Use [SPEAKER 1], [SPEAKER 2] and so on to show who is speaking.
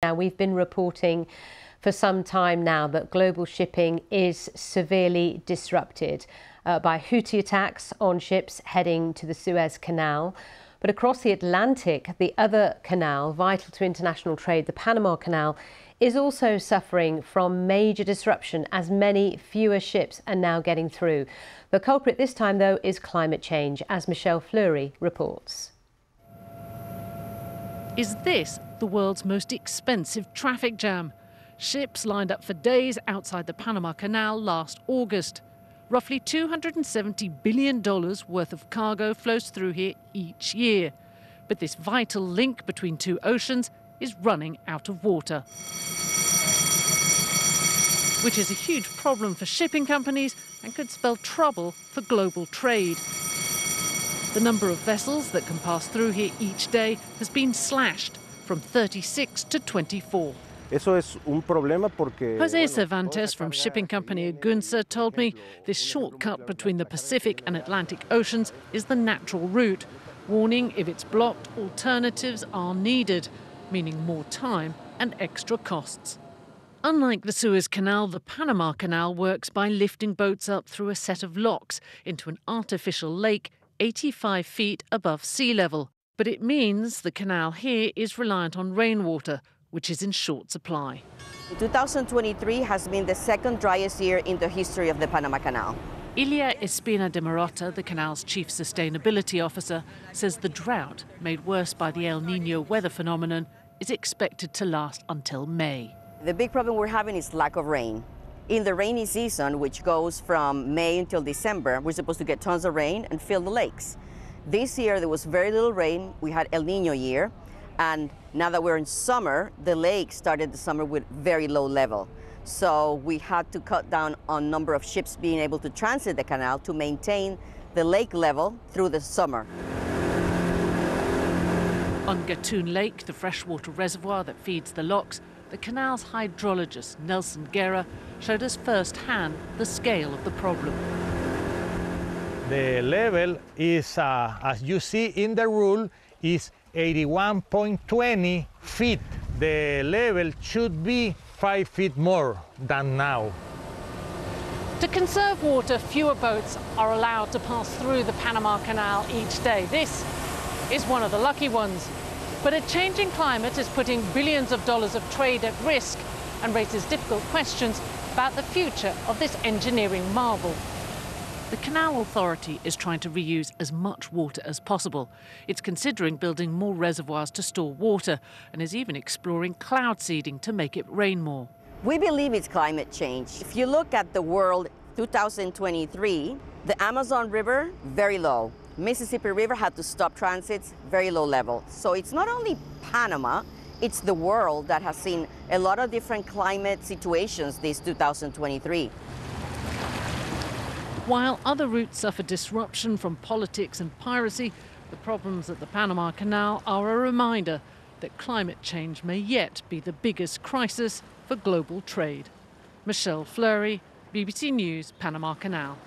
[SPEAKER 1] Now, we've been reporting for some time now that global shipping is severely disrupted uh, by Houthi attacks on ships heading to the Suez Canal. But across the Atlantic, the other canal vital to international trade, the Panama Canal, is also suffering from major disruption as many fewer ships are now getting through. The culprit this time, though, is climate change, as Michelle Fleury reports.
[SPEAKER 2] Is this the world's most expensive traffic jam? Ships lined up for days outside the Panama Canal last August. Roughly $270 billion worth of cargo flows through here each year. But this vital link between two oceans is running out of water. Which is a huge problem for shipping companies and could spell trouble for global trade. The number of vessels that can pass through here each day has been slashed from 36 to 24. Jose Cervantes from shipping company Agunsa told me this shortcut between the Pacific and Atlantic Oceans is the natural route, warning if it's blocked, alternatives are needed, meaning more time and extra costs. Unlike the Suez Canal, the Panama Canal works by lifting boats up through a set of locks into an artificial lake 85 feet above sea level. But it means the canal here is reliant on rainwater, which is in short supply.
[SPEAKER 3] 2023 has been the second driest year in the history of the Panama Canal.
[SPEAKER 2] Ilya Espino de Marotta, the canal's chief sustainability officer, says the drought, made worse by the El Nino weather phenomenon, is expected to last until May.
[SPEAKER 3] The big problem we're having is lack of rain. In the rainy season, which goes from May until December, we're supposed to get tons of rain and fill the lakes. This year, there was very little rain. We had El Nino year. And now that we're in summer, the lake started the summer with very low level. So we had to cut down on number of ships being able to transit the canal to maintain the lake level through the summer.
[SPEAKER 2] On Gatun Lake, the freshwater reservoir that feeds the locks, the canal's hydrologist Nelson Guerra showed us firsthand the scale of the problem.
[SPEAKER 4] The level is, uh, as you see in the rule, is 81.20 feet. The level should be five feet more than now.
[SPEAKER 2] To conserve water, fewer boats are allowed to pass through the Panama Canal each day. This is one of the lucky ones. But a changing climate is putting billions of dollars of trade at risk and raises difficult questions about the future of this engineering marvel. The Canal Authority is trying to reuse as much water as possible. It's considering building more reservoirs to store water and is even exploring cloud seeding to make it rain more.
[SPEAKER 3] We believe it's climate change. If you look at the world 2023, the Amazon River, very low. Mississippi River had to stop transits, very low level. So it's not only Panama, it's the world that has seen a lot of different climate situations this 2023.
[SPEAKER 2] While other routes suffer disruption from politics and piracy, the problems at the Panama Canal are a reminder that climate change may yet be the biggest crisis for global trade. Michelle Fleury, BBC News, Panama Canal.